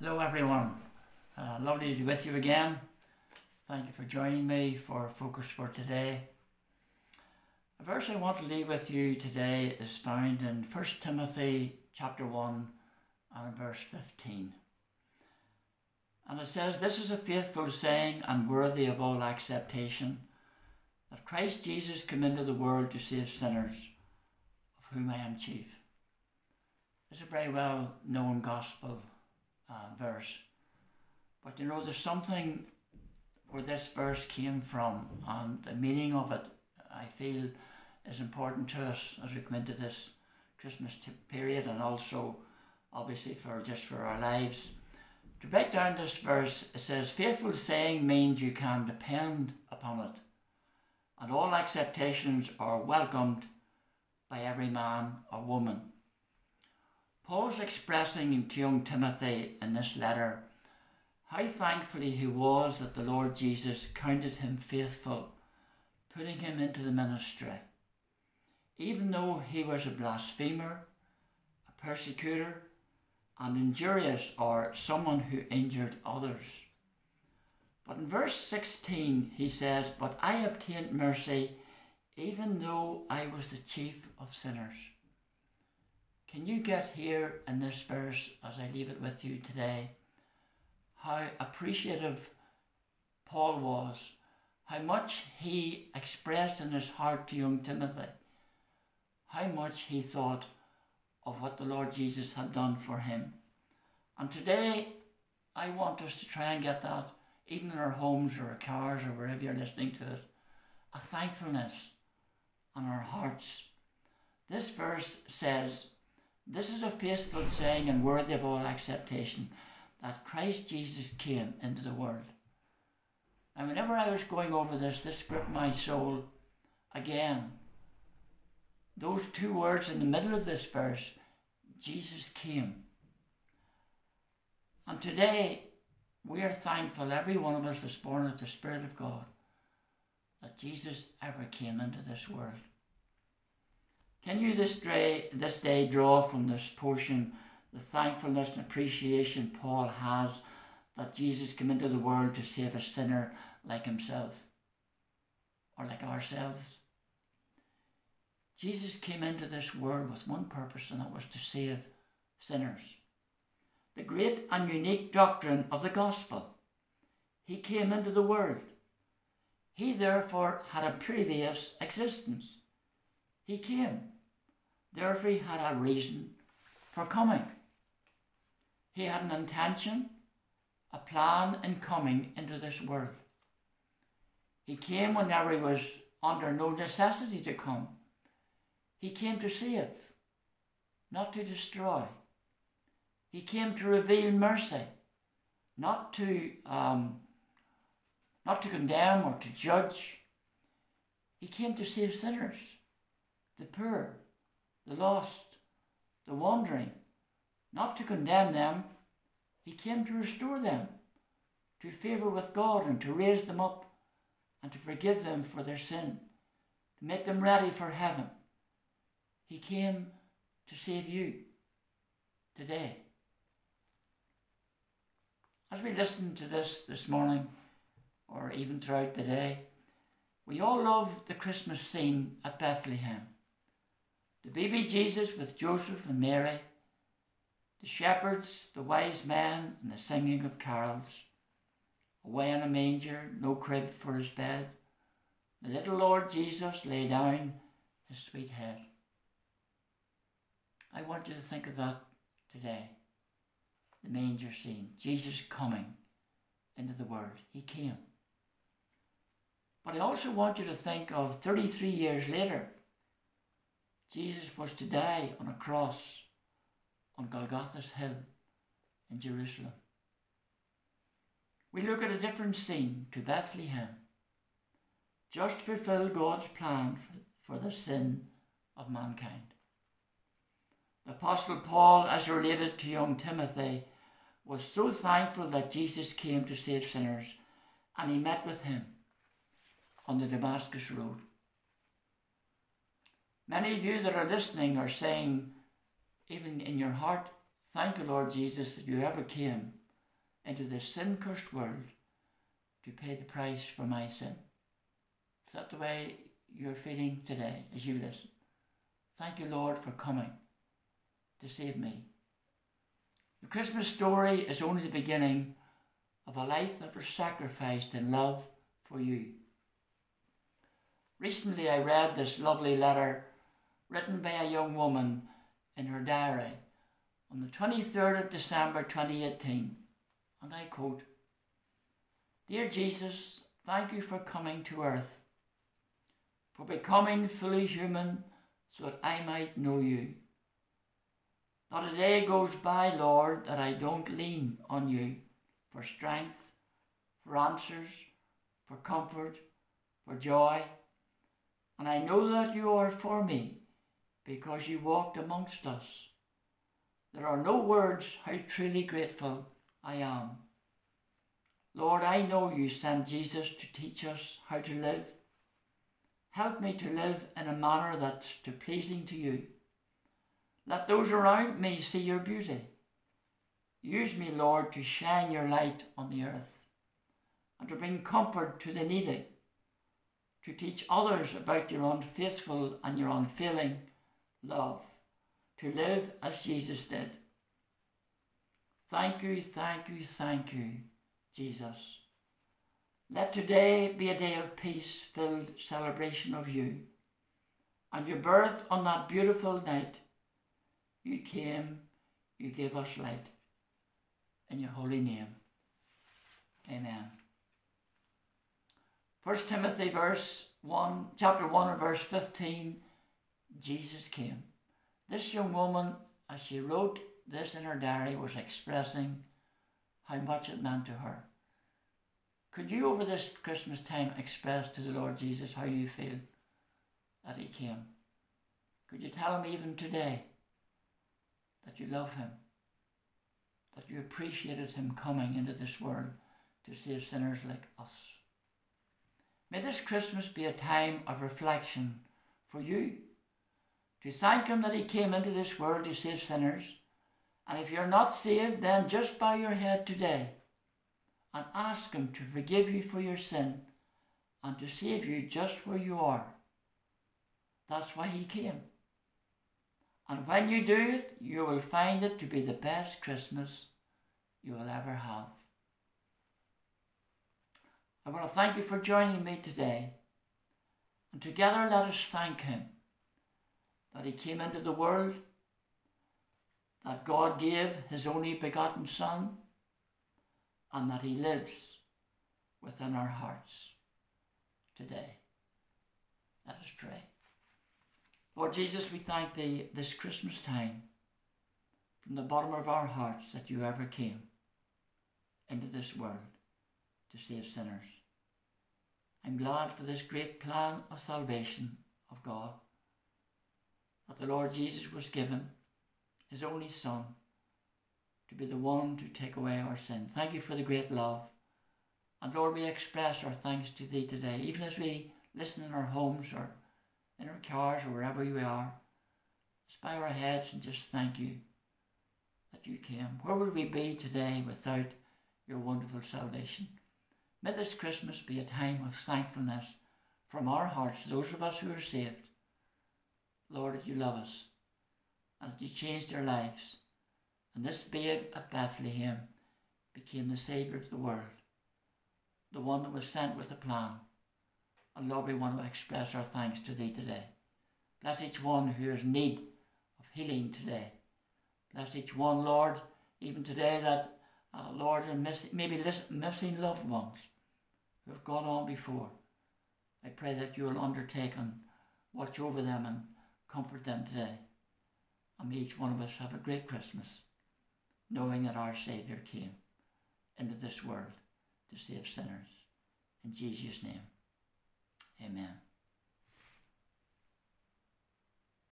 Hello, everyone. Uh, lovely to be with you again. Thank you for joining me for Focus for today. The verse I want to leave with you today is found in 1 Timothy chapter 1 and verse 15. And it says, This is a faithful saying and worthy of all acceptation that Christ Jesus came into the world to save sinners, of whom I am chief. It's a very well known gospel uh, verse. But you know, there's something where this verse came from, and the meaning of it, I feel, is important to us as we come into this Christmas period, and also, obviously, for just for our lives. To break down this verse, it says, "Faithful saying means you can depend upon it, and all acceptations are welcomed by every man or woman." Paul's expressing to young Timothy in this letter how thankfully he was that the Lord Jesus counted him faithful, putting him into the ministry. Even though he was a blasphemer, a persecutor, and injurious, or someone who injured others. But in verse 16 he says, But I obtained mercy even though I was the chief of sinners. Can you get here in this verse as I leave it with you today? How appreciative Paul was, how much he expressed in his heart to young Timothy, how much he thought of what the Lord Jesus had done for him. And today, I want us to try and get that, even in our homes or our cars or wherever you're listening to it, a thankfulness on our hearts. This verse says, this is a faithful saying and worthy of all acceptation that Christ Jesus came into the world. And whenever I was going over this, this gripped my soul again. Those two words in the middle of this verse, Jesus came. And today, we are thankful, every one of us is born of the Spirit of God, that Jesus ever came into this world. Can you this day, this day draw from this portion the thankfulness and appreciation Paul has that Jesus came into the world to save a sinner like himself or like ourselves? Jesus came into this world with one purpose, and that was to save sinners. The great and unique doctrine of the gospel. He came into the world. He therefore had a previous existence. He came. Therefore, he had a reason for coming. He had an intention, a plan in coming into this world. He came whenever he was under no necessity to come. He came to save, not to destroy. He came to reveal mercy, not to um, not to condemn or to judge. He came to save sinners the poor, the lost, the wandering, not to condemn them. He came to restore them to favour with God and to raise them up and to forgive them for their sin, to make them ready for heaven. He came to save you today. As we listen to this this morning, or even throughout the day, we all love the Christmas scene at Bethlehem. The baby Jesus with Joseph and Mary, the shepherds, the wise men, and the singing of carols. Away in a manger, no crib for his bed, the little Lord Jesus lay down his sweet head. I want you to think of that today. The manger scene, Jesus coming into the world. He came. But I also want you to think of 33 years later, Jesus was to die on a cross on Golgotha's hill in Jerusalem. We look at a different scene to Bethlehem, just fulfill God's plan for the sin of mankind. The Apostle Paul, as related to young Timothy, was so thankful that Jesus came to save sinners and he met with him on the Damascus Road. Many of you that are listening are saying, even in your heart, thank you, Lord Jesus, that you ever came into this sin cursed world to pay the price for my sin. Is that the way you're feeling today as you listen? Thank you, Lord, for coming to save me. The Christmas story is only the beginning of a life that was sacrificed in love for you. Recently, I read this lovely letter written by a young woman in her diary on the 23rd of December 2018, and I quote Dear Jesus, thank you for coming to earth, for becoming fully human so that I might know you. Not a day goes by, Lord, that I don't lean on you for strength, for answers, for comfort, for joy. And I know that you are for me because you walked amongst us. There are no words how truly grateful I am. Lord, I know you sent Jesus to teach us how to live. Help me to live in a manner that's to pleasing to you. Let those around me see your beauty. Use me, Lord, to shine your light on the earth and to bring comfort to the needy, to teach others about your unfaithful and your unfailing love, to live as Jesus did. Thank you, thank you, thank you, Jesus. Let today be a day of peace filled celebration of you and your birth on that beautiful night. You came, you gave us light. In your holy name. Amen. First Timothy verse 1, chapter 1 and verse 15, Jesus came. This young woman, as she wrote this in her diary, was expressing how much it meant to her. Could you, over this Christmas time, express to the Lord Jesus how you feel that He came? Could you tell Him even today that you love Him? That you appreciated Him coming into this world to save sinners like us? May this Christmas be a time of reflection for you to thank Him that He came into this world to save sinners. And if you're not saved, then just bow your head today and ask Him to forgive you for your sin and to save you just where you are. That's why He came. And when you do it, you will find it to be the best Christmas you will ever have. I want to thank you for joining me today. And together let us thank Him that He came into the world, that God gave His only begotten Son, and that He lives within our hearts today. Let us pray. Lord Jesus, we thank Thee this Christmas time from the bottom of our hearts that You ever came into this world to save sinners. I'm glad for this great plan of salvation of God that the Lord Jesus was given His only Son to be the one to take away our sin. Thank you for the great love. And Lord, we express our thanks to Thee today, even as we listen in our homes or in our cars or wherever we are. Just our heads and just thank you that you came. Where would we be today without your wonderful salvation? May this Christmas be a time of thankfulness from our hearts, those of us who are saved. Lord, that you love us and that you changed our lives. And this babe at Bethlehem became the Saviour of the world, the one that was sent with a plan. And Lord, we want to express our thanks to Thee today. Bless each one who has need of healing today. Bless each one, Lord, even today that, uh, Lord, are miss, maybe missing loved ones who have gone on before. I pray that you will undertake and watch over them and comfort them today. And may each one of us have a great Christmas, knowing that our Saviour came into this world to save sinners. In Jesus' name, amen.